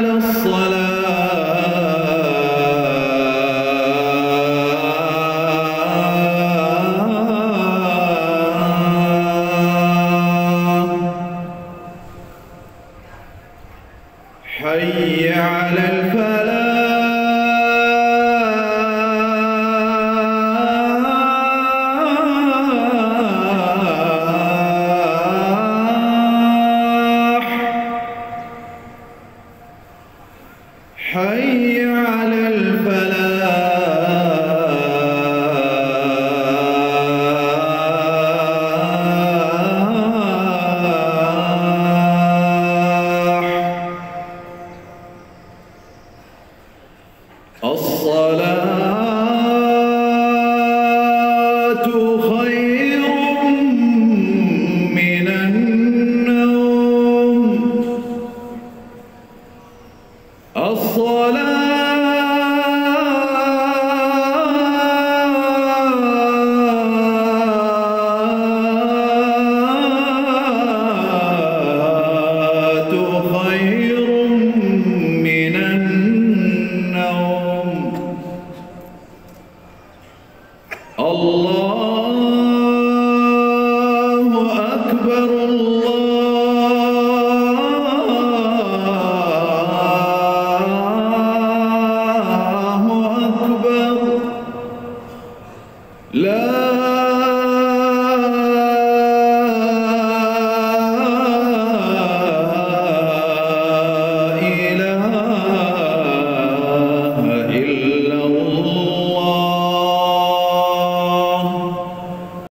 الصلاة. حي على الفلاح. حي على ال أكبر الله